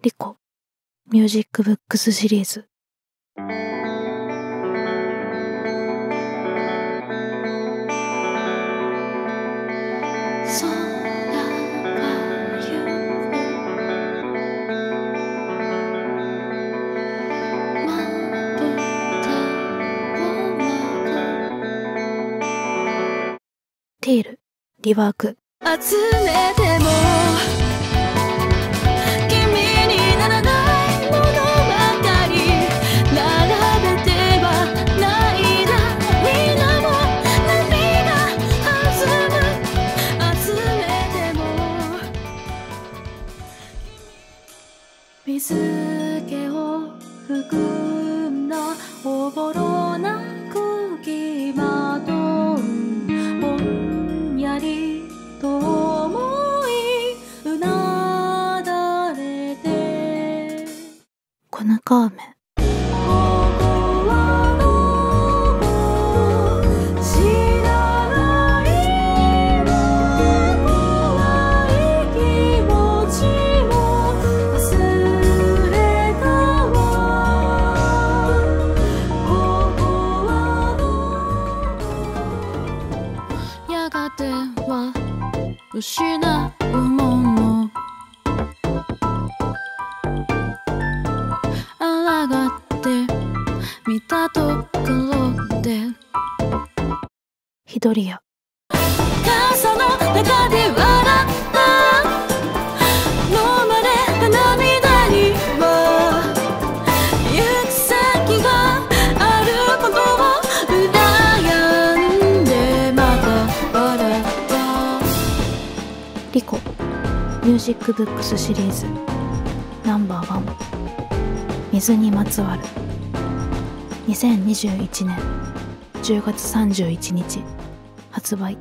リコミュージックブックスシリーズ。テールリワーク集めても水気を含んだおぼろな空気まとうぼんやりと思いうなだれて。コヌカ失うもの抗って見たところで。ヒドリア傘の中で笑ピコ。ミュージックブックスシリーズ。ナンバーワン。水にまつわる。2021年10月31日。発売。